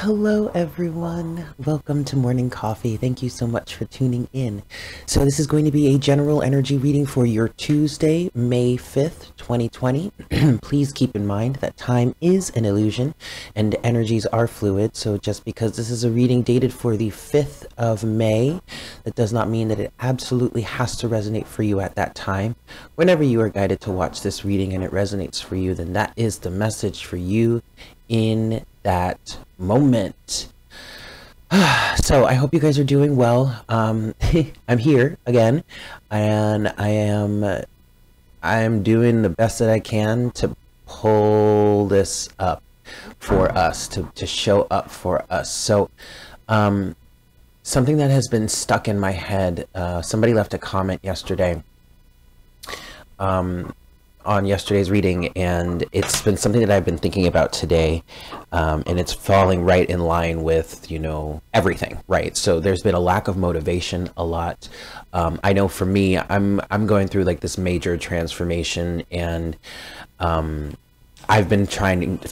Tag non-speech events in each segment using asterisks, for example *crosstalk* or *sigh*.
Hello, everyone. Welcome to Morning Coffee. Thank you so much for tuning in. So, this is going to be a general energy reading for your Tuesday, May 5th, 2020. *clears throat* Please keep in mind that time is an illusion and energies are fluid. So, just because this is a reading dated for the 5th of May, that does not mean that it absolutely has to resonate for you at that time. Whenever you are guided to watch this reading and it resonates for you, then that is the message for you in that moment. *sighs* so I hope you guys are doing well. Um, *laughs* I'm here again, and I am I am doing the best that I can to pull this up for us to to show up for us. So, um, something that has been stuck in my head. Uh, somebody left a comment yesterday. Um, on yesterday's reading, and it's been something that I've been thinking about today, um, and it's falling right in line with you know everything, right? So there's been a lack of motivation, a lot. Um, I know for me, I'm I'm going through like this major transformation, and um, I've been trying to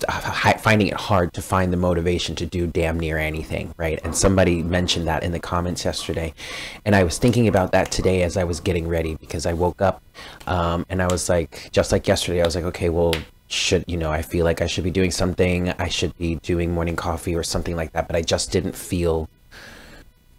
finding it hard to find the motivation to do damn near anything, right? And somebody mentioned that in the comments yesterday, and I was thinking about that today as I was getting ready because I woke up um, and I was like, just like yesterday, I was like, okay, well, should you know, I feel like I should be doing something. I should be doing morning coffee or something like that, but I just didn't feel.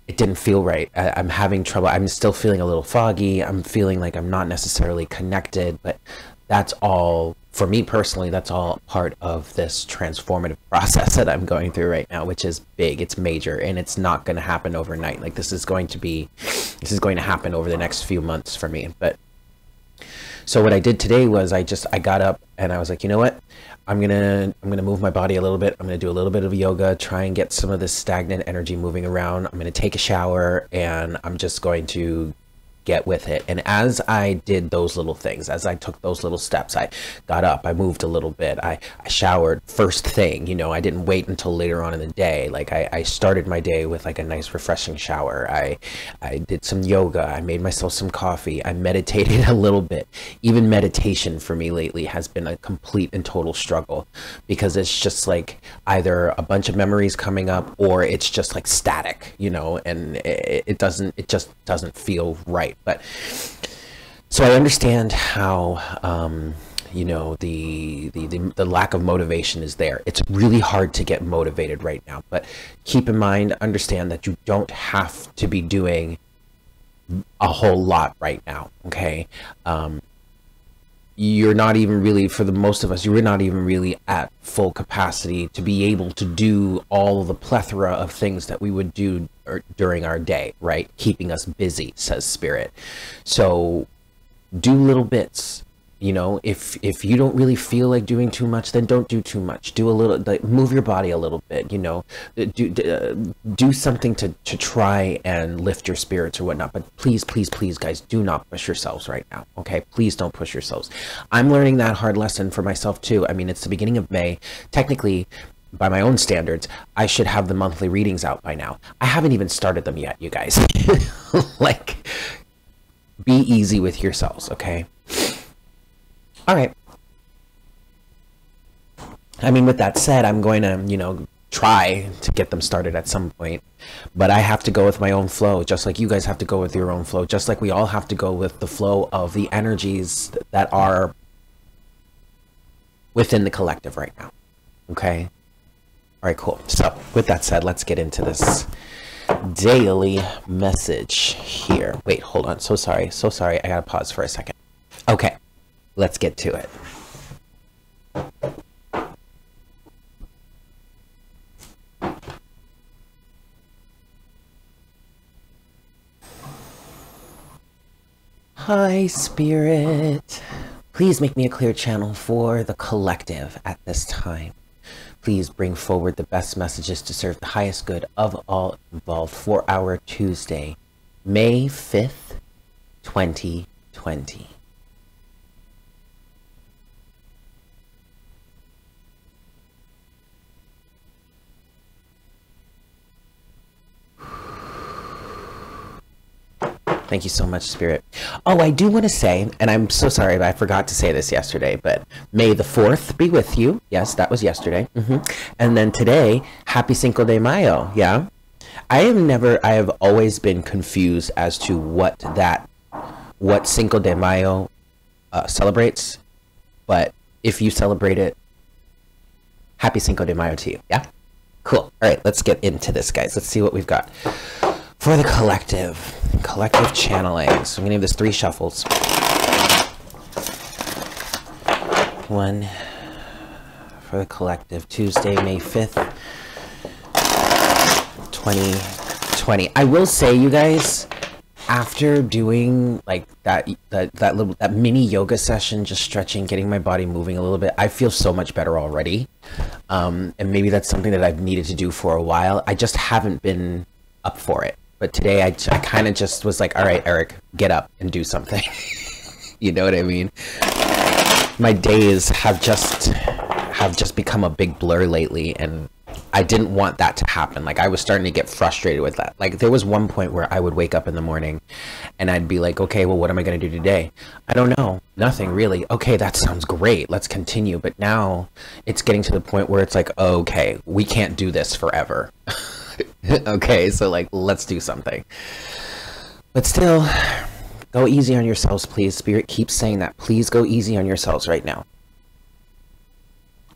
It didn't feel right. I, I'm having trouble. I'm still feeling a little foggy. I'm feeling like I'm not necessarily connected, but that's all for me personally that's all part of this transformative *laughs* process that i'm going through right now which is big. It's major and it's not going to happen overnight. Like this is going to be this is going to happen over the next few months for me. But so what i did today was i just i got up and i was like you know what? I'm gonna i'm gonna move my body a little bit. I'm gonna do a little bit of yoga try and get some of this stagnant energy moving around. I'm gonna take a shower and i'm just going to get with it. And as I did those little things, as I took those little steps, I got up, I moved a little bit, I, I showered first thing, you know, I didn't wait until later on in the day. Like I, I started my day with like a nice refreshing shower. I, I did some yoga. I made myself some coffee. I meditated *laughs* a little bit. Even meditation for me lately has been a complete and total struggle because it's just like either a bunch of memories coming up or it's just like static, you know, and it, it doesn't, it just doesn't feel right But so I understand how um, you know the, the, the the lack of motivation is there. It's really hard to get motivated right now. But keep in mind, understand that you don't have to be doing a whole lot right now. Okay. Um, you're not even really for the most of us you're not even really at full capacity to be able to do all the plethora of things that we would do during our day right? Keeping us busy says spirit. So do little bits you know? If if you don't really feel like doing too much then don't do too much. Do a little like move your body a little bit you know? Do uh, do something to to try and lift your spirits or whatnot. But please please please guys do not push yourselves right now okay? Please don't push yourselves. I'm learning that hard lesson for myself too. I mean it's the beginning of may. Technically by my own standards, I should have the monthly readings out by now. I haven't even started them yet, you guys. *laughs* like, be easy with yourselves, okay? All right. I mean, with that said, I'm going to, you know, try to get them started at some point. But I have to go with my own flow, just like you guys have to go with your own flow, just like we all have to go with the flow of the energies that are within the collective right now. Okay? All right, cool. So, with that said, let's get into this daily message here. Wait, hold on. So sorry. So sorry. I got to pause for a second. Okay. Let's get to it. Hi, Spirit. Please make me a clear channel for the collective at this time. Please bring forward the best messages to serve the highest good of all involved for our Tuesday, May 5th, 2020. Thank you so much, Spirit. Oh, I do want to say, and I'm so sorry, I forgot to say this yesterday, but May the 4th be with you. Yes, that was yesterday. hmm And then today, Happy Cinco de Mayo. Yeah. I have never, I have always been confused as to what that, what Cinco de Mayo uh, celebrates. But if you celebrate it, Happy Cinco de Mayo to you. Yeah. Cool. All right, let's get into this, guys. Let's see what we've got for the collective. Collective channeling. So I'm gonna give this three shuffles. One for the collective. Tuesday, May 5th, 2020. I will say, you guys, after doing like that that that little that mini yoga session just stretching getting my body moving a little bit i feel so much better already um and maybe that's something that i've needed to do for a while i just haven't been up for it but today i, I kind of just was like all right eric get up and do something *laughs* you know what i mean my days have just have just become a big blur lately and I didn't want that to happen. Like I was starting to get frustrated with that. Like there was one point where I would wake up in the morning and I'd be like, "Okay, well what am I going to do today?" I don't know. Nothing really. Okay, that sounds great. Let's continue. But now it's getting to the point where it's like, "Okay, we can't do this forever." *laughs* *laughs* okay, so like let's do something. But still, go easy on yourselves, please. Spirit keeps saying that. Please go easy on yourselves right now.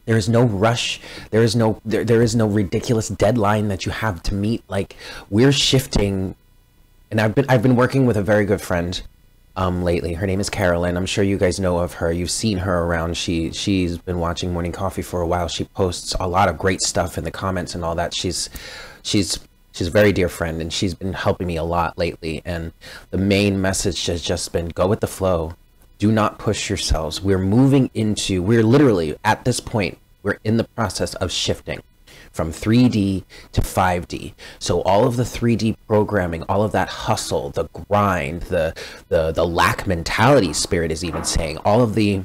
There is no rush. There is no there, there is no ridiculous deadline that you have to meet. Like we're shifting and I've been I've been working with a very good friend um lately. Her name is Carolyn. I'm sure you guys know of her. You've seen her around. She she's been watching Morning Coffee for a while. She posts a lot of great stuff in the comments and all that. She's she's she's a very dear friend and she's been helping me a lot lately and the main message has just been go with the flow do not push yourselves. We're moving into, we're literally at this point, we're in the process of shifting from 3D to 5D. So all of the 3D programming, all of that hustle, the grind, the the the lack mentality spirit is even saying, all of the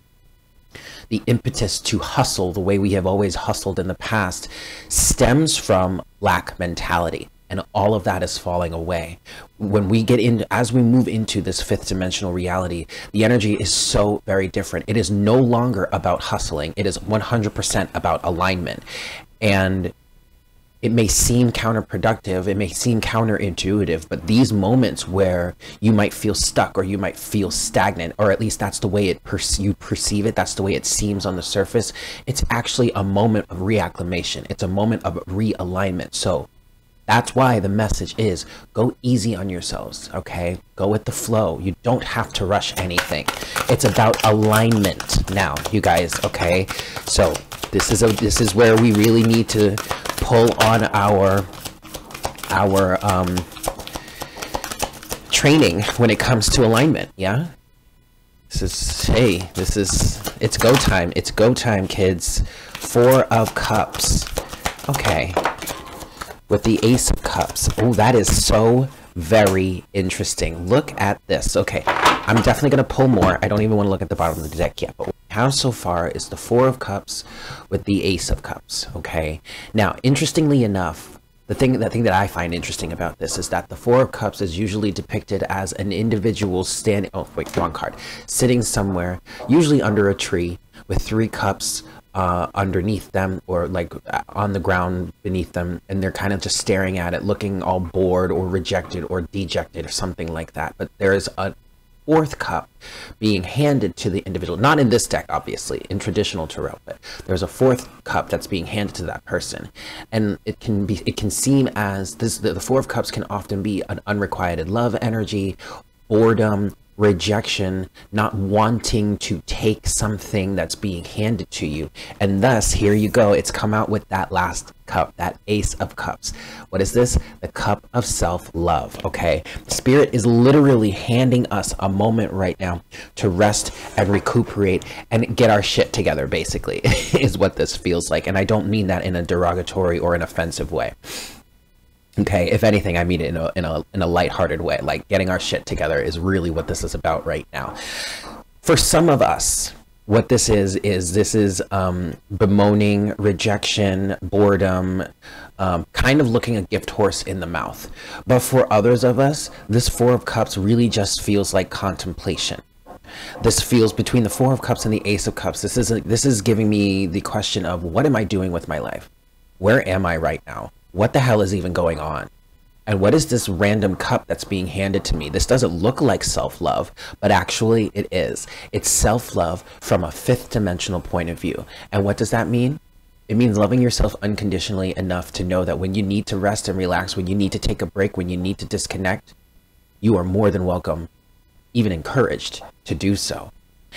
the impetus to hustle the way we have always hustled in the past stems from lack mentality. And all of that is falling away. When we get in as we move into this fifth dimensional reality the energy is so very different. It is no longer about hustling. It is 100% about alignment. And it may seem counterproductive it may seem counterintuitive but these moments where you might feel stuck or you might feel stagnant or at least that's the way it per- you perceive it that's the way it seems on the surface it's actually a moment of reacclimation it's a moment of realignment so that's why the message is go easy on yourselves, okay? Go with the flow. You don't have to rush anything. It's about alignment now, you guys, okay? So, this is a this is where we really need to pull on our our um training when it comes to alignment, yeah? This is hey, this is it's go time. It's go time, kids. 4 of cups. Okay with the Ace of Cups. Oh, that is so very interesting. Look at this. Okay, I'm definitely going to pull more. I don't even want to look at the bottom of the deck yet. But how so far is the Four of Cups with the Ace of Cups. Okay, now, interestingly enough, the thing, the thing that I find interesting about this is that the Four of Cups is usually depicted as an individual standing, oh wait, wrong card, sitting somewhere, usually under a tree with three cups uh, underneath them or like uh, on the ground beneath them and they're kind of just staring at it looking all bored or rejected or dejected or something like that but there is a fourth cup being handed to the individual not in this deck obviously in traditional tarot but there's a fourth cup that's being handed to that person. And it can be it can seem as this the, the four of cups can often be an unrequited love energy boredom rejection, not wanting to take something that's being handed to you. And thus, here you go. It's come out with that last cup, that ace of cups. What is this? The cup of self love. Okay. Spirit is literally handing us a moment right now to rest and recuperate and get our shit together, basically, *laughs* is what this feels like. And I don't mean that in a derogatory or an offensive way. Okay, if anything, I mean it in a in a in a lighthearted way. Like getting our shit together is really what this is about right now. For some of us, what this is is this is um, bemoaning rejection boredom um, kind of looking a gift horse in the mouth. But for others of us this four of cups really just feels like contemplation. This feels between the four of cups and the ace of cups. This is a, this is giving me the question of what am i doing with my life? Where am i right now what the hell is even going on and what is this random cup that's being handed to me? This doesn't look like self love, but actually it is. It's self love from a fifth dimensional point of view. And what does that mean? It means loving yourself unconditionally enough to know that when you need to rest and relax, when you need to take a break, when you need to disconnect, you are more than welcome, even encouraged to do so.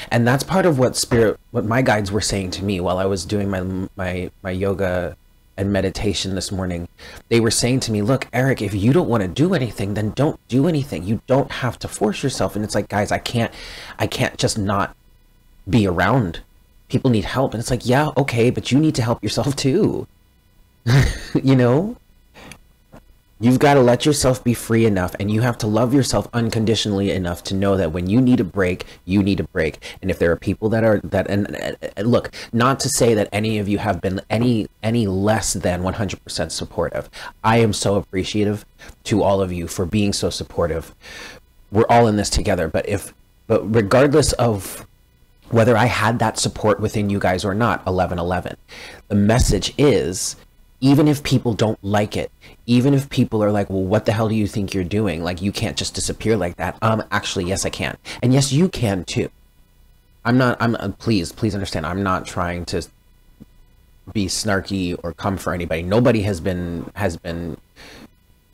And that's part of what spirit, what my guides were saying to me while I was doing my my my yoga and meditation this morning, they were saying to me, Look, Eric, if you don't want to do anything, then don't do anything. You don't have to force yourself. And it's like, guys, I can't, I can't just not be around. People need help. And it's like, yeah, okay, but you need to help yourself too. *laughs* you know? You've got to let yourself be free enough and you have to love yourself unconditionally enough to know that when you need a break, you need a break. And if there are people that are that and, and look, not to say that any of you have been any any less than 100% supportive. I am so appreciative to all of you for being so supportive. We're all in this together, but if but regardless of whether I had that support within you guys or not, 1111. The message is even if people don't like it, even if people are like, well, what the hell do you think you're doing? Like, you can't just disappear like that. Um, actually, yes, I can. And yes, you can too. I'm not, I'm, uh, please, please understand, I'm not trying to be snarky or come for anybody. Nobody has been, has been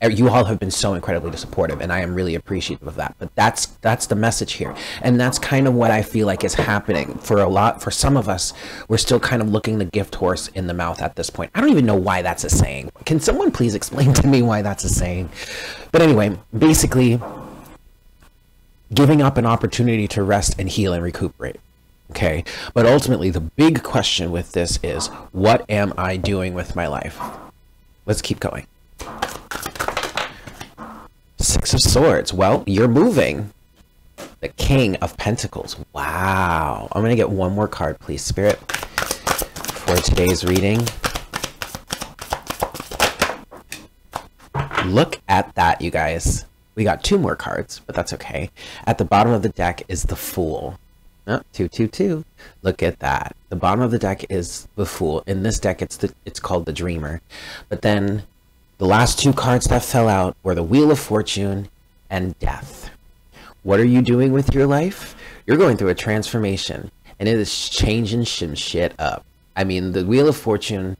Uh, you all have been so incredibly supportive and i am really appreciative of that. But that's that's the message here. And that's kind of what i feel like is happening. For a lot for some of us we're still kind of looking the gift horse in the mouth at this point. I don't even know why that's a saying. Can someone please explain to me why that's a saying? But anyway basically giving up an opportunity to rest and heal and recuperate okay? But ultimately the big question with this is what am i doing with my life? Let's keep going Six of Swords. Well, you're moving. The King of Pentacles. Wow. I'm going to get one more card, please, Spirit, for today's reading. Look at that, you guys. We got two more cards, but that's okay. At the bottom of the deck is the Fool. Oh, two, two, two. Look at that. The bottom of the deck is the Fool. In this deck, it's the it's called the Dreamer. But then the last two cards that fell out were the Wheel of Fortune and Death. What are you doing with your life? You're going through a transformation, and it is changing some shit up. I mean, the Wheel of Fortune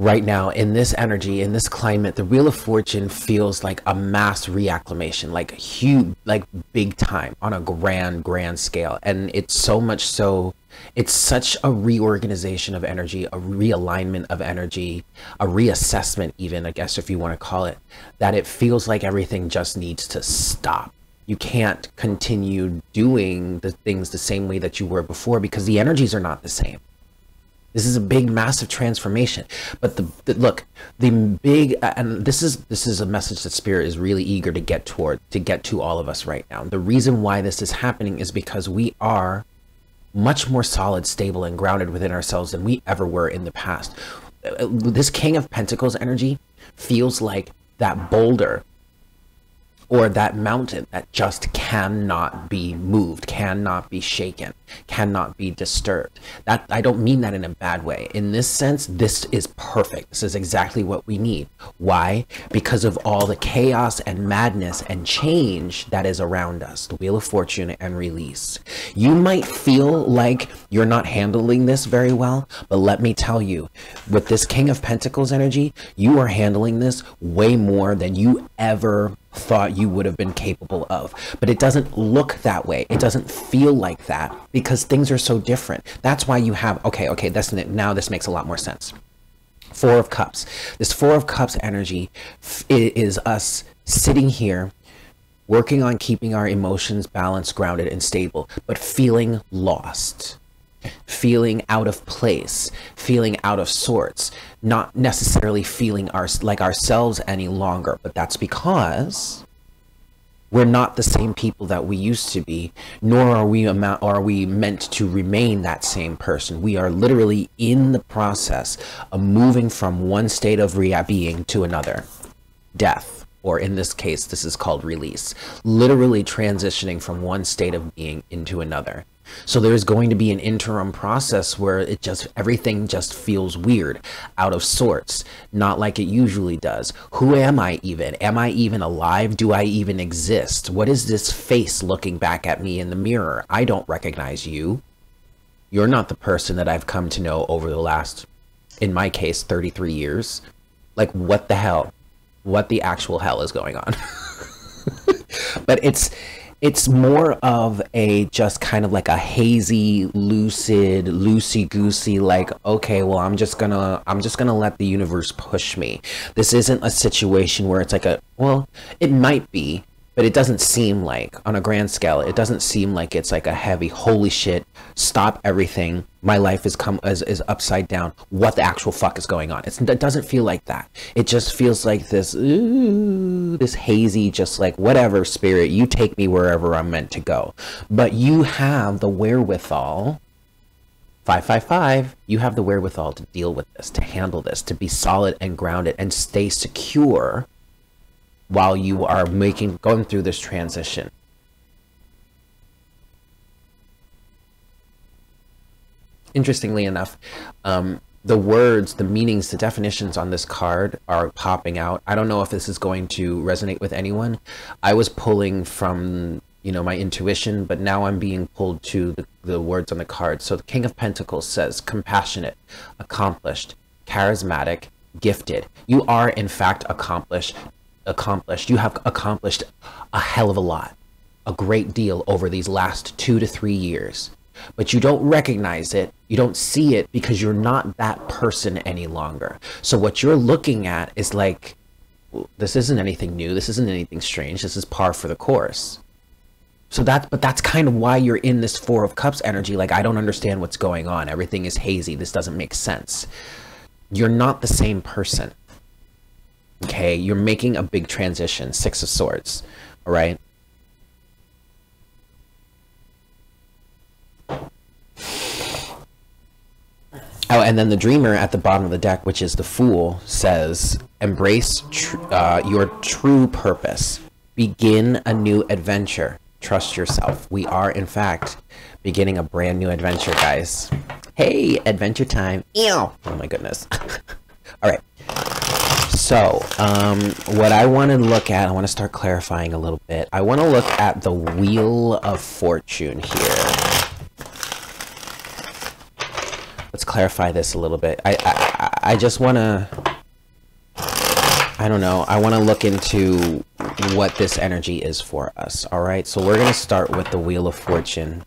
right now in this energy in this climate the wheel of fortune feels like a mass reacclimation like huge like big time on a grand grand scale and it's so much so it's such a reorganization of energy a realignment of energy a reassessment even i guess if you want to call it that it feels like everything just needs to stop you can't continue doing the things the same way that you were before because the energies are not the same this is a big, massive transformation. But the, the, look, the big, and this is this is a message that Spirit is really eager to get toward, to get to all of us right now. The reason why this is happening is because we are much more solid, stable, and grounded within ourselves than we ever were in the past. Uh, uh, this King of Pentacles energy feels like that boulder or that mountain that just cannot be moved, cannot be shaken, cannot be disturbed. That I don't mean that in a bad way. In this sense, this is perfect. This is exactly what we need. Why? Because of all the chaos and madness and change that is around us. The Wheel of Fortune and release. You might feel like you're not handling this very well, but let me tell you, with this King of Pentacles energy, you are handling this way more than you ever thought you would have been capable of. But it doesn't look that way. It doesn't feel like that because things are so different. That's why you have, okay, okay, that's, now this makes a lot more sense. Four of Cups. This Four of Cups energy is us sitting here working on keeping our emotions balanced, grounded, and stable, but feeling lost feeling out of place, feeling out of sorts, not necessarily feeling our, like ourselves any longer. But that's because we're not the same people that we used to be nor are we amount are we meant to remain that same person. We are literally in the process of moving from one state of being to another. Death or in this case this is called release. Literally transitioning from one state of being into another so there's going to be an interim process where it just everything just feels weird, out of sorts, not like it usually does. Who am I even? Am I even alive? Do I even exist? What is this face looking back at me in the mirror? I don't recognize you. You're not the person that I've come to know over the last in my case 33 years. Like what the hell? What the actual hell is going on? *laughs* but it's it's more of a just kind of like a hazy lucid loosey goosey like okay well i'm just gonna i'm just gonna let the universe push me. This isn't a situation where it's like a well it might be but it doesn't seem like on a grand scale it doesn't seem like it's like a heavy holy shit stop everything my life is come is, is upside down what the actual fuck is going on? It's, it doesn't feel like that. It just feels like this ooh, this hazy just like whatever spirit you take me wherever i'm meant to go. But you have the wherewithal 555 you have the wherewithal to deal with this to handle this to be solid and grounded and stay secure while you are making going through this transition. Interestingly enough, um, the words, the meanings, the definitions on this card are popping out. I don't know if this is going to resonate with anyone. I was pulling from, you know, my intuition, but now I'm being pulled to the, the words on the card. So the King of Pentacles says compassionate, accomplished, charismatic, gifted. You are, in fact, accomplished accomplished. You have accomplished a hell of a lot, a great deal over these last two to three years. But you don't recognize it, you don't see it because you're not that person any longer. So what you're looking at is like, this isn't anything new, this isn't anything strange, this is par for the course. So that's but that's kind of why you're in this four of cups energy. Like I don't understand what's going on. Everything is hazy. This doesn't make sense. You're not the same person. Okay, you're making a big transition. Six of Swords. All right. Oh, and then the dreamer at the bottom of the deck, which is the fool, says, "Embrace tr uh, your true purpose. Begin a new adventure. Trust yourself. We are, in fact, beginning a brand new adventure, guys. Hey, adventure time! Ew! Oh my goodness. *laughs* All right. So, um, what I want to look at, I want to start clarifying a little bit. I want to look at the Wheel of Fortune here. Let's clarify this a little bit. I, I, I just want to, I don't know, I want to look into what this energy is for us. All right, so we're going to start with the Wheel of Fortune.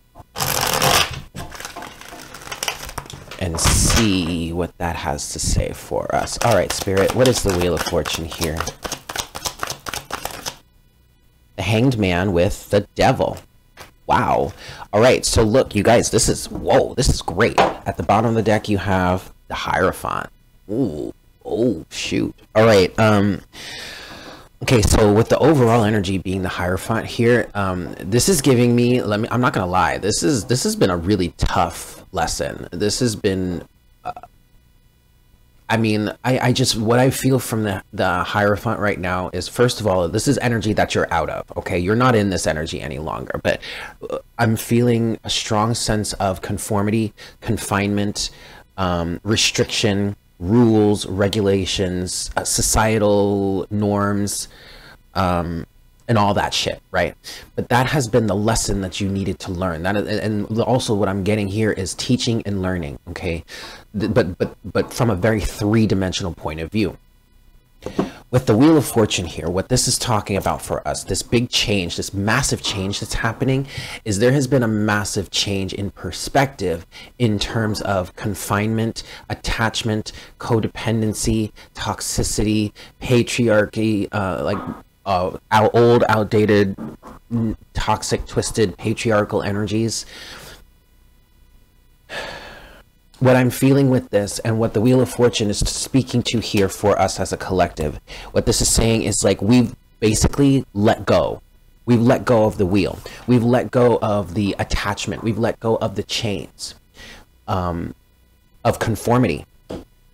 And see what that has to say for us. All right, Spirit, what is the Wheel of Fortune here? The Hanged Man with the Devil. Wow. All right, so look, you guys, this is, whoa, this is great. At the bottom of the deck, you have the Hierophant. Ooh, oh, shoot. All right, um, Okay, so with the overall energy being the Hierophant here, um, this is giving me. Let me. I'm not gonna lie. This is this has been a really tough lesson. This has been. Uh, I mean, I, I just what I feel from the the Hierophant right now is first of all, this is energy that you're out of. Okay, you're not in this energy any longer. But uh, I'm feeling a strong sense of conformity, confinement, um, restriction rules, regulations, uh, societal norms, um, and all that shit, right? But that has been the lesson that you needed to learn. That and also what I'm getting here is teaching and learning, okay? But but but from a very three-dimensional point of view with the Wheel of Fortune here, what this is talking about for us, this big change, this massive change that's happening, is there has been a massive change in perspective in terms of confinement, attachment, codependency, toxicity, patriarchy, uh, like uh, our old, outdated, toxic, twisted patriarchal energies what I'm feeling with this and what the Wheel of Fortune is speaking to here for us as a collective, what this is saying is like we've basically let go. We've let go of the wheel. We've let go of the attachment. We've let go of the chains um, of conformity.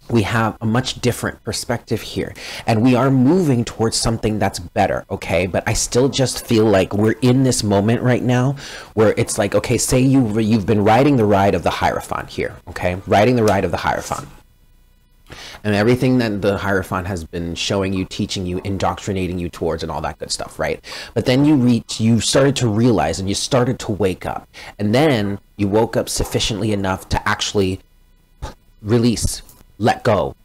We have a much different perspective here, and we are moving towards something that's better, okay? But I still just feel like we're in this moment right now where it's like, okay, say you you've been riding the ride of the Hierophant here, okay? Riding the ride of the Hierophant and everything that the Hierophant has been showing you, teaching you, indoctrinating you towards, and all that good stuff, right? But then you reach, you started to realize and you started to wake up. And then you woke up sufficiently enough to actually release, let go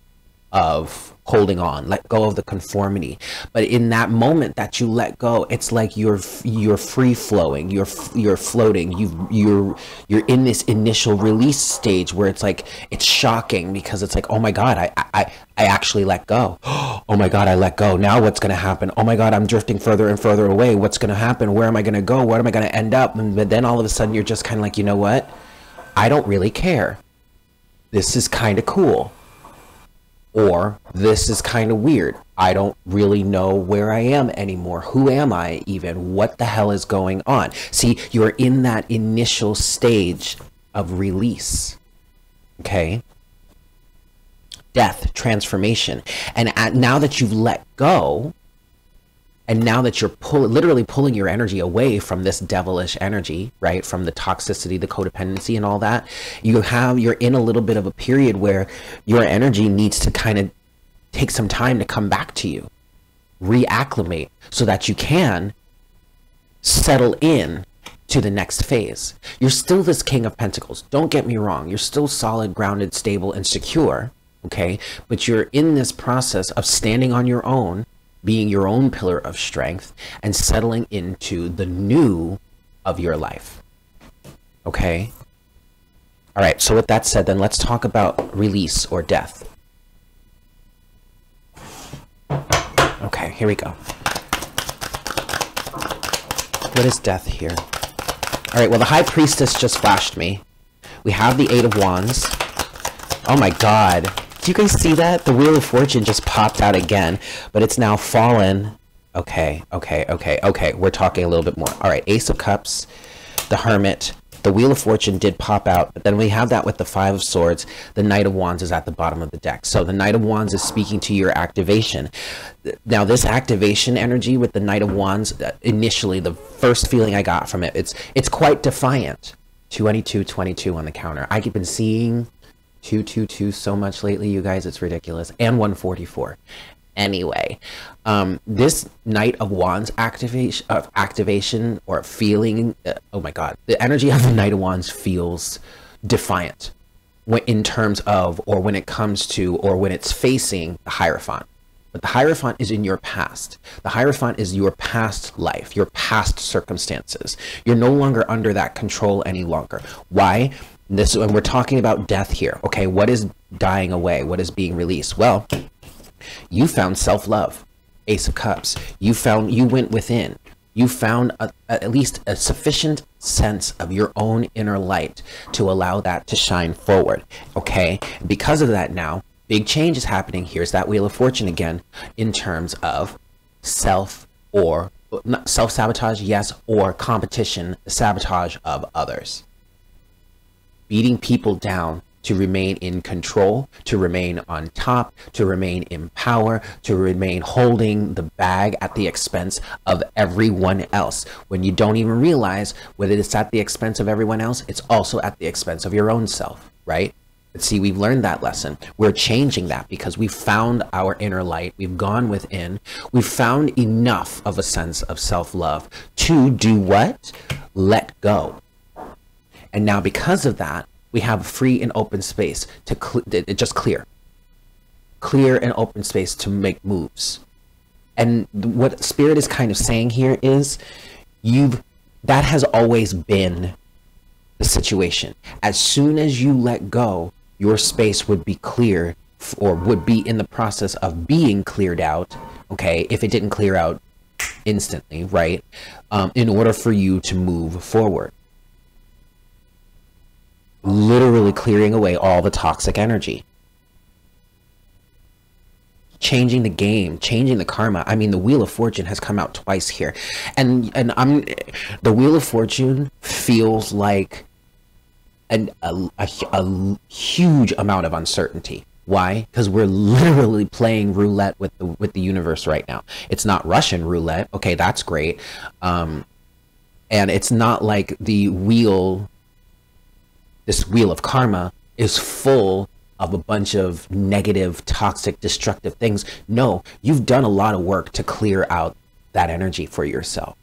of holding on let go of the conformity. But in that moment that you let go it's like you're you're free flowing you're you're floating. You you're you're in this initial release stage where it's like it's shocking because it's like oh my god i i i actually let go. *gasps* Oh my god i let go. Now what's going to happen? Oh my god i'm drifting further and further away. What's going to happen? Where am i going to go? Where am i going to end up? And but then all of a sudden you're just kind of like you know what? I don't really care. This is kind of cool or this is kind of weird. I don't really know where I am anymore. Who am I even? What the hell is going on? See, you're in that initial stage of release. Okay? Death, transformation. And at, now that you've let go, and now that you're pull, literally pulling your energy away from this devilish energy right from the toxicity the codependency and all that you have you're in a little bit of a period where your energy needs to kind of take some time to come back to you reacclimate so that you can settle in to the next phase. You're still this king of pentacles. Don't get me wrong. You're still solid grounded stable and secure okay? But you're in this process of standing on your own being your own pillar of strength and settling into the new of your life. Okay? All right, so with that said, then let's talk about release or death. Okay, here we go. What is death here? All right, well, the High Priestess just flashed me. We have the Eight of Wands. Oh my god. Do you guys see that? The Wheel of Fortune just popped out again, but it's now fallen. Okay, okay, okay, okay. We're talking a little bit more. All right, Ace of Cups, the Hermit, the Wheel of Fortune did pop out, but then we have that with the Five of Swords. The Knight of Wands is at the bottom of the deck. So the Knight of Wands is speaking to your activation. Now, this activation energy with the Knight of Wands, uh, initially, the first feeling I got from it, it's it's quite defiant. 22, 22 on the counter. I've been seeing 222 so much lately, you guys. It's ridiculous. And 144. Anyway, um, this Knight of Wands activation, uh, activation or feeling, uh, oh my God, the energy of the Knight of Wands feels defiant in terms of, or when it comes to, or when it's facing the Hierophant. But the Hierophant is in your past. The Hierophant is your past life, your past circumstances. You're no longer under that control any longer. Why? This when we're talking about death here. Okay, what is dying away? What is being released? Well, you found self-love. Ace of Cups. You found you went within. You found a, at least a sufficient sense of your own inner light to allow that to shine forward. Okay? Because of that now, big change is happening. Here's that Wheel of Fortune again in terms of self or self-sabotage, yes, or competition, sabotage of others beating people down to remain in control, to remain on top, to remain in power, to remain holding the bag at the expense of everyone else. When you don't even realize whether it's at the expense of everyone else, it's also at the expense of your own self, right? But see, we've learned that lesson. We're changing that because we've found our inner light. We've gone within. We've found enough of a sense of self love to do what? Let go. And now because of that, we have free and open space to cl- just clear. Clear and open space to make moves. And what spirit is kind of saying here is you've that has always been the situation. As soon as you let go, your space would be clear or would be in the process of being cleared out, okay, if it didn't clear out instantly, right? Um, in order for you to move forward literally clearing away all the toxic energy. changing the game, changing the karma. I mean, the Wheel of Fortune has come out twice here, and and I'm the Wheel of Fortune feels like an a, a, a huge amount of uncertainty. Why? Because we're literally playing roulette with the with the universe right now. It's not Russian roulette. Okay, that's great. Um, and it's not like the wheel this wheel of karma is full of a bunch of negative, toxic, destructive things. No, you've done a lot of work to clear out that energy for yourself.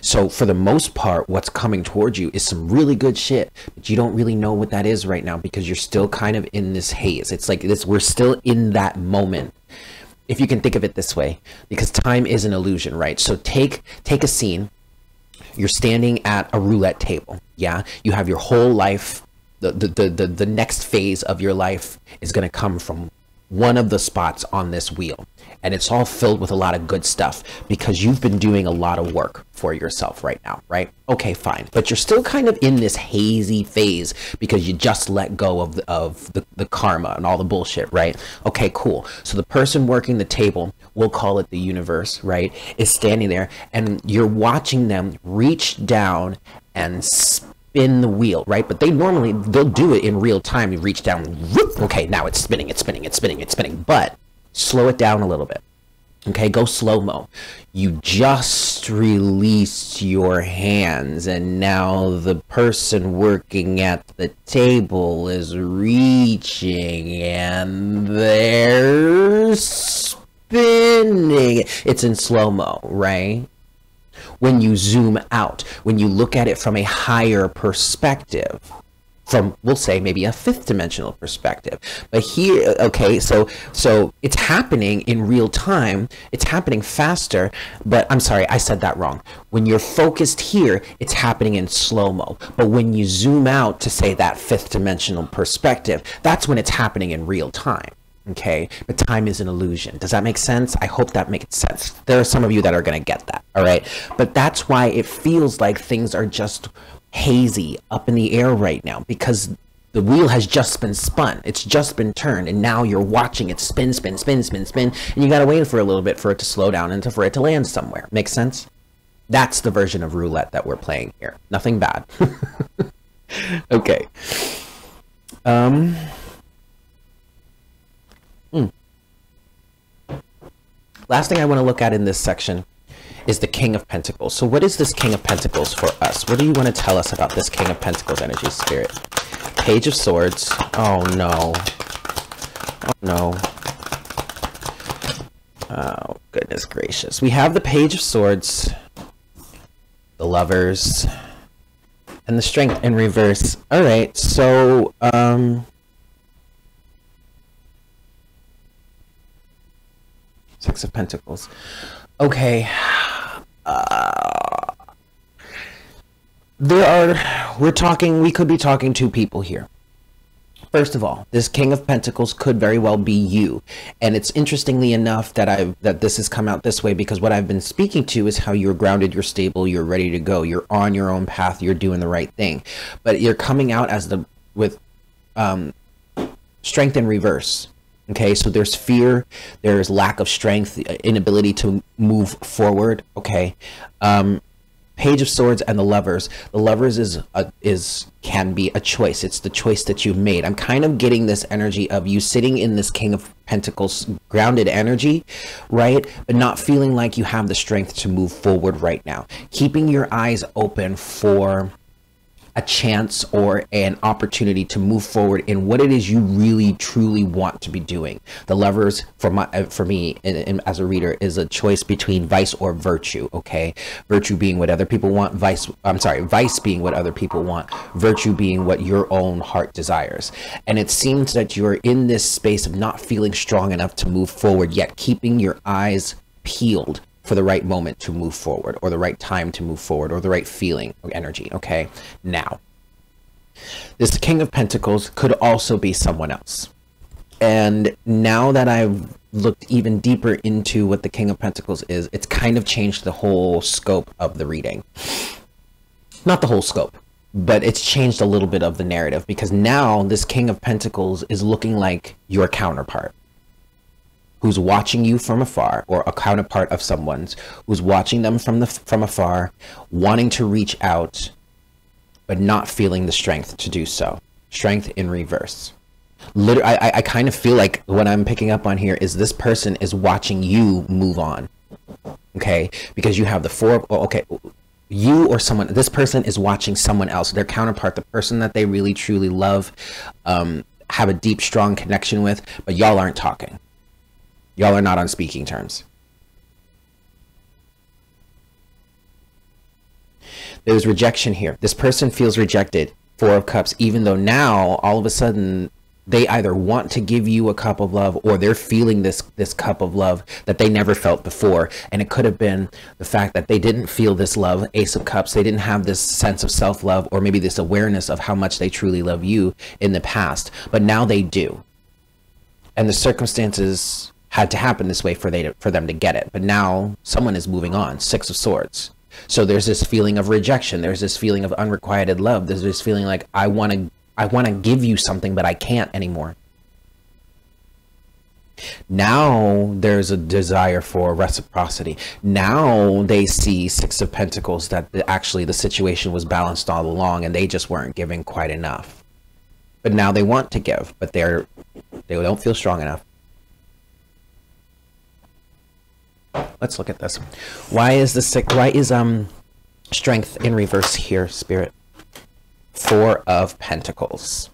So for the most part, what's coming towards you is some really good shit, but you don't really know what that is right now because you're still kind of in this haze. It's like this, we're still in that moment. If you can think of it this way, because time is an illusion, right? So take, take a scene. You're standing at a roulette table. Yeah. You have your whole life the, the, the, the next phase of your life is going to come from one of the spots on this wheel. And it's all filled with a lot of good stuff because you've been doing a lot of work for yourself right now, right? Okay, fine. But you're still kind of in this hazy phase because you just let go of the, of the, the karma and all the bullshit, right? Okay, cool. So the person working the table, we'll call it the universe, right, is standing there and you're watching them reach down and spin the wheel, right? But they normally they'll do it in real time. You reach down, whoop, okay, now it's spinning, it's spinning, it's spinning, it's spinning. But slow it down a little bit. Okay, go slow mo. You just release your hands, and now the person working at the table is reaching and they're spinning. It's in slow mo, right? When you zoom out, when you look at it from a higher perspective from we'll say maybe a fifth dimensional perspective. But here okay so so it's happening in real time. It's happening faster but i'm sorry i said that wrong. When you're focused here it's happening in slow mo but when you zoom out to say that fifth dimensional perspective that's when it's happening in real time okay but time is an illusion. Does that make sense? I hope that makes sense. There are some of you that are going to get that all right? But that's why it feels like things are just hazy up in the air right now because the wheel has just been spun. It's just been turned and now you're watching it spin spin spin spin spin and you got to wait for a little bit for it to slow down and for it to land somewhere. Makes sense? That's the version of roulette that we're playing here. Nothing bad. *laughs* Okay. Um Last thing I want to look at in this section is the King of Pentacles. So what is this King of Pentacles for us? What do you want to tell us about this King of Pentacles energy spirit? Page of Swords. Oh no. Oh no. Oh goodness gracious. We have the Page of Swords, the Lovers, and the Strength in reverse. All right, so um Six of Pentacles. Okay. Uh, there are, we're talking, we could be talking two people here. First of all, this King of Pentacles could very well be you. And it's interestingly enough that I've that this has come out this way because what I've been speaking to is how you're grounded, you're stable, you're ready to go, you're on your own path, you're doing the right thing. But you're coming out as the with um strength in reverse. Okay, so there's fear, there's lack of strength, inability to move forward. Okay, um, Page of Swords and the Lovers. The Lovers is a, is can be a choice. It's the choice that you've made. I'm kind of getting this energy of you sitting in this King of Pentacles grounded energy, right? But not feeling like you have the strength to move forward right now. Keeping your eyes open for a chance or an opportunity to move forward in what it is you really truly want to be doing. The lovers for my uh, for me and, and as a reader is a choice between vice or virtue. Okay, virtue being what other people want, vice I'm sorry, vice being what other people want, virtue being what your own heart desires. And it seems that you're in this space of not feeling strong enough to move forward yet, keeping your eyes peeled for the right moment to move forward or the right time to move forward or the right feeling or energy. Okay. Now, this King of Pentacles could also be someone else. And now that I've looked even deeper into what the King of Pentacles is, it's kind of changed the whole scope of the reading. Not the whole scope, but it's changed a little bit of the narrative because now this King of Pentacles is looking like your counterpart who's watching you from afar or a counterpart of someone's who's watching them from the from afar wanting to reach out but not feeling the strength to do so. Strength in reverse. Literally I, I kind of feel like what i'm picking up on here is this person is watching you move on okay? Because you have the four oh, okay you or someone this person is watching someone else. Their counterpart the person that they really truly love um, have a deep strong connection with but y'all aren't talking y'all are not on speaking terms. There's rejection here. This person feels rejected four of cups even though now all of a sudden they either want to give you a cup of love or they're feeling this this cup of love that they never felt before. And it could have been the fact that they didn't feel this love ace of cups. They didn't have this sense of self-love or maybe this awareness of how much they truly love you in the past. But now they do. And the circumstances had to happen this way for they to, for them to get it but now someone is moving on six of swords so there's this feeling of rejection there's this feeling of unrequited love there's this feeling like i want to I want to give you something, but I can't anymore. Now there's a desire for reciprocity. Now they see Six of Pentacles that actually the situation was balanced all along and they just weren't giving quite enough. But now they want to give, but they're they don't feel strong enough. Let's look at this. Why is the sick? Why is um strength in reverse here, spirit? Four of Pentacles.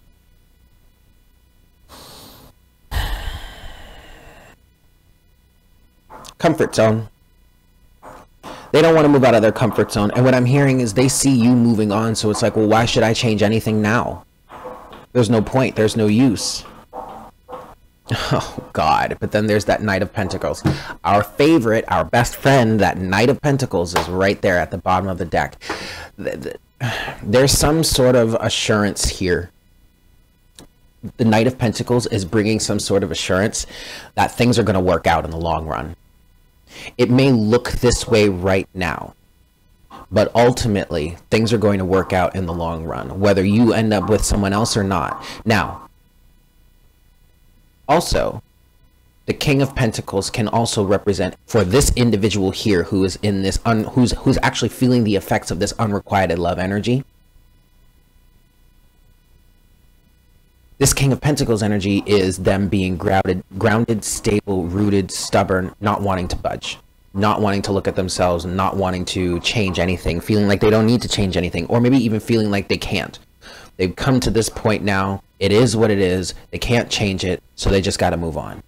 Comfort zone. They don't want to move out of their comfort zone. And what I'm hearing is they see you moving on. So it's like, well, why should I change anything now? There's no point. There's no use. *laughs* Oh, God. But then there's that Knight of Pentacles. Our favorite, our best friend, that Knight of Pentacles is right there at the bottom of the deck. *sighs* There's some sort of assurance here. The Knight of Pentacles is bringing some sort of assurance that things are going to work out in the long run. It may look this way right now, but ultimately things are going to work out in the long run, whether you end up with someone else or not. Now, also, the King of Pentacles can also represent for this individual here who is in this un, who's who's actually feeling the effects of this unrequited love energy. This King of Pentacles energy is them being grounded, grounded, stable, rooted, stubborn, not wanting to budge, not wanting to look at themselves, not wanting to change anything, feeling like they don't need to change anything, or maybe even feeling like they can't. They've come to this point now it is what it is. They can't change it, so they just got to move on.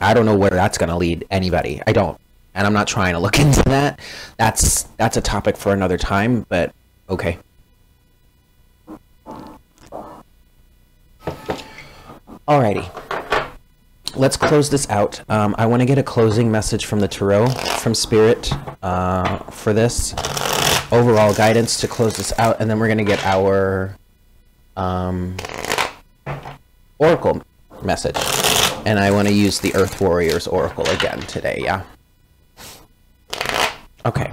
I don't know where that's going to lead anybody. I don't. And I'm not trying to look *laughs* into that. That's that's a topic for another time, but okay. Alrighty. Let's close this out. Um, I want to get a closing message from the Tarot, from Spirit, uh, for this overall guidance to close this out, and then we're going to get our um, Oracle message. And I want to use the Earth Warriors Oracle again today, yeah? Okay.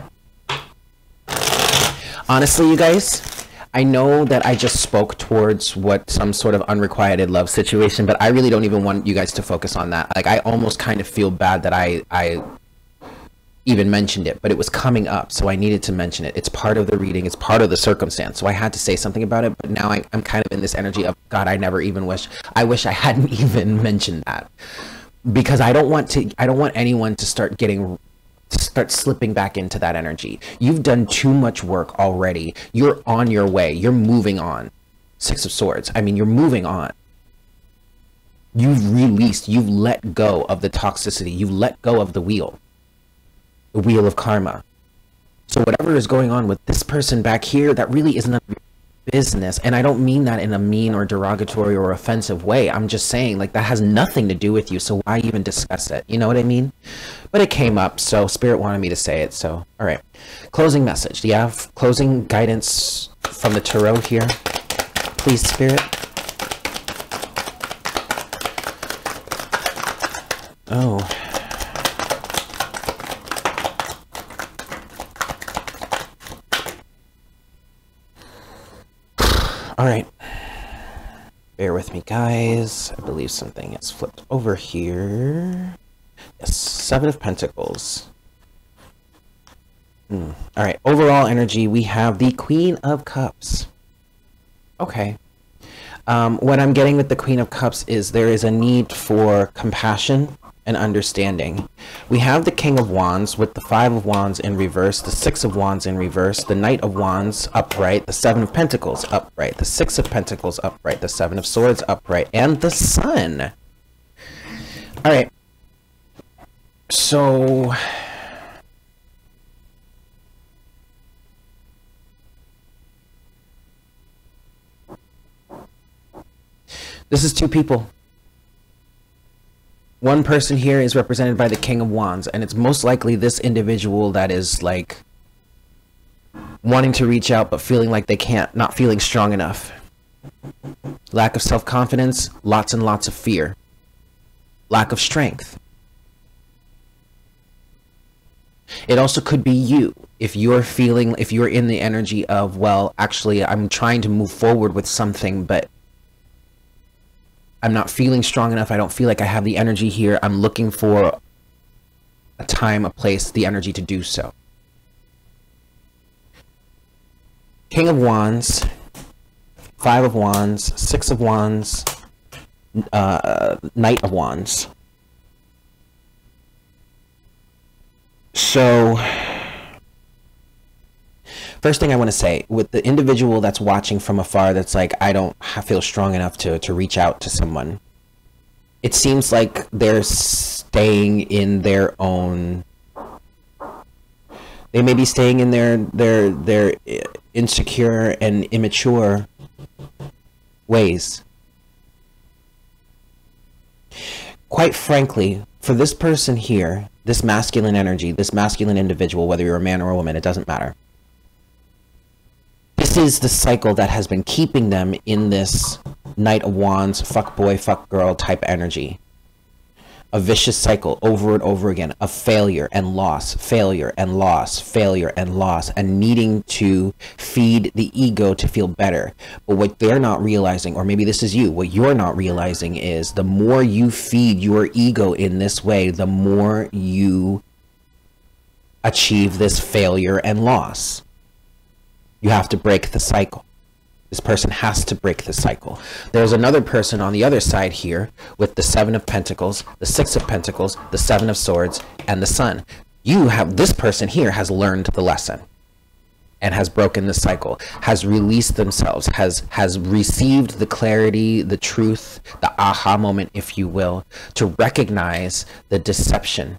Honestly, you guys, I know that I just spoke towards what some sort of unrequited love situation, but I really don't even want you guys to focus on that. Like, I almost kind of feel bad that I, I even mentioned it, but it was coming up, so I needed to mention it. It's part of the reading, it's part of the circumstance, so I had to say something about it. But now I, am kind of in this energy of God. I never even wish. I wish I *laughs* hadn't even mentioned that because I don't want to. I don't want anyone to start getting start slipping back into that energy. You've done too much work already. You're on your way. You're moving on. Six of Swords. I mean, you're moving on. You've released. You've let go of the toxicity. You've let go of the wheel the wheel of karma. So whatever is going on with this person back here, that really isn't business. And I don't mean that in a mean or derogatory or offensive way. I'm just saying like that has nothing to do with you. So why even discuss it? You know what I mean? But it came up. So spirit wanted me to say it. So, all right. Closing message. Do you have closing guidance from the tarot here? Please, spirit. Oh. All right. bear with me, guys. I believe something is flipped over here. Yes, Seven of Pentacles. Hmm. All right, overall energy, we have the Queen of Cups. Okay. Um, what I'm getting with the Queen of Cups is there is a need for compassion and understanding. We have the King of Wands with the Five of Wands in reverse, the Six of Wands in reverse, the Knight of Wands upright, the Seven of Pentacles upright, the Six of Pentacles upright, the Seven of Swords upright, and the Sun. All right. So This is two people. One person here is represented by the King of Wands, and it's most likely this individual that is like wanting to reach out but feeling like they can't, not feeling strong enough. Lack of self-confidence, lots and lots of fear. Lack of strength. It also could be you. If you're feeling, if you're in the energy of, well, actually, I'm trying to move forward with something, but I'm not feeling strong enough. I don't feel like I have the energy here. I'm looking for a time, a place, the energy to do so. King of Wands, Five of Wands, Six of Wands, uh, Knight of Wands. So first thing I want to say with the individual that's watching from afar, that's like, I don't feel strong enough to, to reach out to someone. It seems like they're staying in their own. They may be staying in their their their eh, insecure and immature ways. Quite frankly, for this person here, this masculine energy, this masculine individual, whether you're a man or a woman, it doesn't matter this is the cycle that has been keeping them in this Knight of Wands, fuck boy, fuck girl type energy. A vicious cycle over and over again of failure and loss, failure and loss, failure and loss, and needing to feed the ego to feel better. But what they're not realizing, or maybe this is you, what you're not realizing is the more you feed your ego in this way, the more you achieve this failure and loss. You have to break the cycle. This person has to break the cycle. There's another person on the other side here with the Seven of Pentacles, the Six of Pentacles, the Seven of Swords, and the Sun. You have, this person here has learned the lesson and has broken the cycle, has released themselves, has, has received the clarity, the truth, the aha moment, if you will, to recognize the deception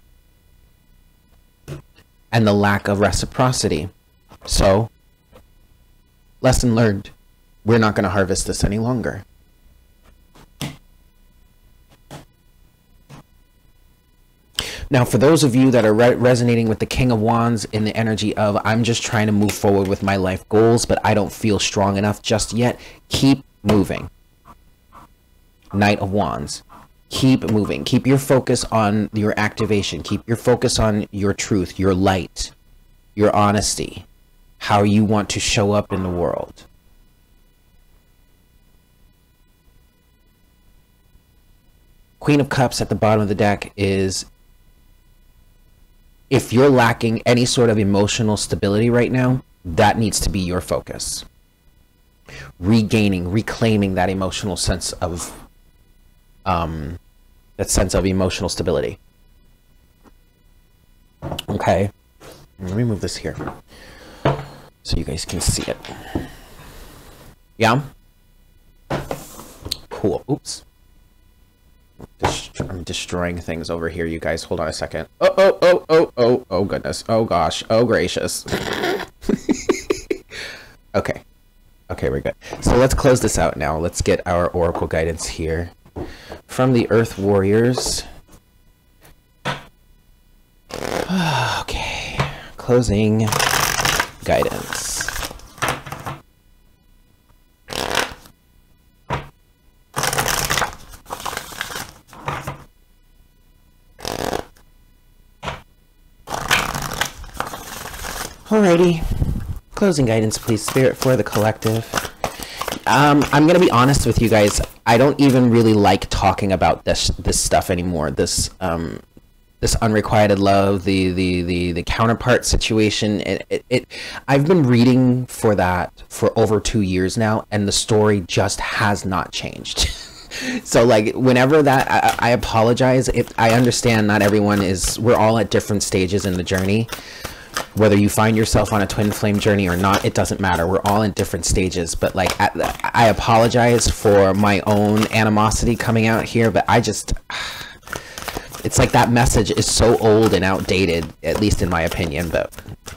and the lack of reciprocity. So Lesson learned. We're not going to harvest this any longer. Now, for those of you that are re resonating with the King of Wands in the energy of, I'm just trying to move forward with my life goals, but I don't feel strong enough just yet, keep moving. Knight of Wands. Keep moving. Keep your focus on your activation. Keep your focus on your truth, your light, your honesty how you want to show up in the world. Queen of Cups at the bottom of the deck is if you're lacking any sort of emotional stability right now, that needs to be your focus. Regaining, reclaiming that emotional sense of um, that sense of emotional stability. Okay. Let me move this here so you guys can see it. Yeah? Cool. Oops. I'm destroying things over here, you guys. Hold on a second. Oh, oh, oh, oh, oh, oh, goodness. Oh, gosh. Oh, gracious. *laughs* okay. Okay, we're good. So let's close this out now. Let's get our oracle guidance here. From the Earth Warriors. *sighs* okay. Closing guidance. Alrighty. Closing guidance, please, Spirit, for the collective. Um, I'm gonna be honest with you guys. I don't even really like talking about this this stuff anymore. This um, this unrequited love, the the the the counterpart situation. It, it, it I've been reading for that for over two years now, and the story just has not changed. *laughs* so like whenever that I, I apologize if i understand not everyone is we're all at different stages in the journey whether you find yourself on a twin flame journey or not it doesn't matter we're all in different stages but like at, i apologize for my own animosity coming out here but i just it's like that message is so old and outdated at least in my opinion but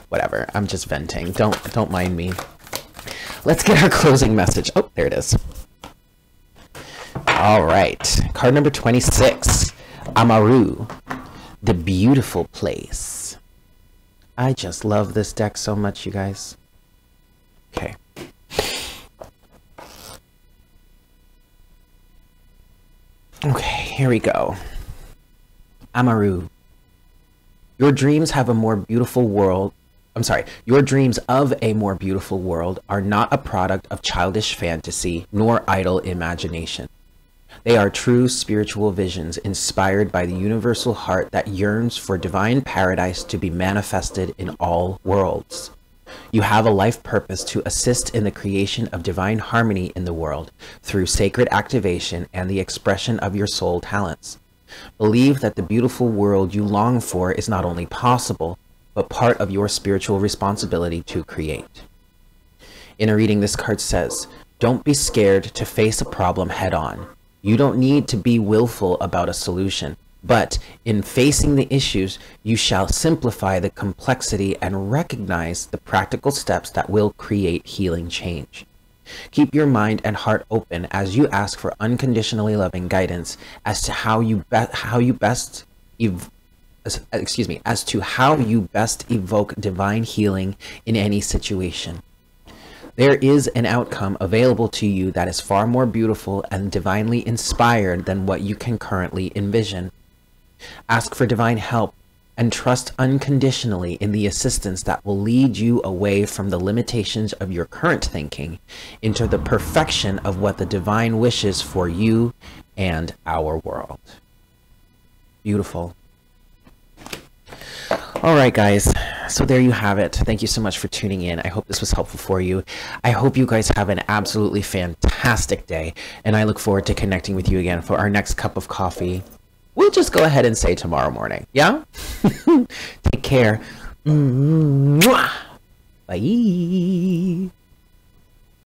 whatever i'm just venting don't don't mind me let's get our closing message oh there it is all right. Card number 26. Amaru. The beautiful place. I just love this deck so much, you guys. Okay. Okay, here we go. Amaru. Your dreams have a more beautiful world. I'm sorry. Your dreams of a more beautiful world are not a product of childish fantasy nor idle imagination. They are true spiritual visions inspired by the universal heart that yearns for divine paradise to be manifested in all worlds. You have a life purpose to assist in the creation of divine harmony in the world through sacred activation and the expression of your soul talents. Believe that the beautiful world you long for is not only possible, but part of your spiritual responsibility to create. In a reading, this card says, Don't be scared to face a problem head on. You don't need to be willful about a solution, but in facing the issues, you shall simplify the complexity and recognize the practical steps that will create healing change. Keep your mind and heart open as you ask for unconditionally loving guidance as to how you be- how you best ev- excuse me as to how you best evoke divine healing in any situation. There is an outcome available to you that is far more beautiful and divinely inspired than what you can currently envision. Ask for divine help and trust unconditionally in the assistance that will lead you away from the limitations of your current thinking into the perfection of what the divine wishes for you and our world. Beautiful. All right, guys. So there you have it. Thank you so much for tuning in. I hope this was helpful for you. I hope you guys have an absolutely fantastic day, and I look forward to connecting with you again for our next cup of coffee. We'll just go ahead and say tomorrow morning. Yeah? *laughs* Take care. Mm-hmm. Bye.